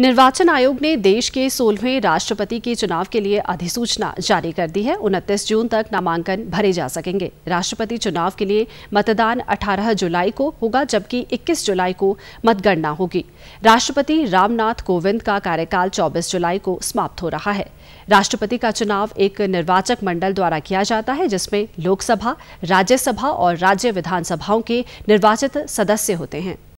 निर्वाचन आयोग ने देश के सोलहवें राष्ट्रपति के चुनाव के लिए अधिसूचना जारी कर दी है। उनतीस जून तक नामांकन भरे जा सकेंगे। राष्ट्रपति चुनाव के लिए मतदान 18 जुलाई को होगा, जबकि 21 जुलाई को मतगणना होगी। राष्ट्रपति रामनाथ कोविंद का कार्यकाल 24 जुलाई को समाप्त हो रहा है। राष्ट्रपति का चुनाव एक निर्वाचक मंडल द्वारा किया जाता है, जिसमें लोकसभा, राज्यसभा और राज्य विधानसभाओं के निर्वाचित सदस्य होते हैं।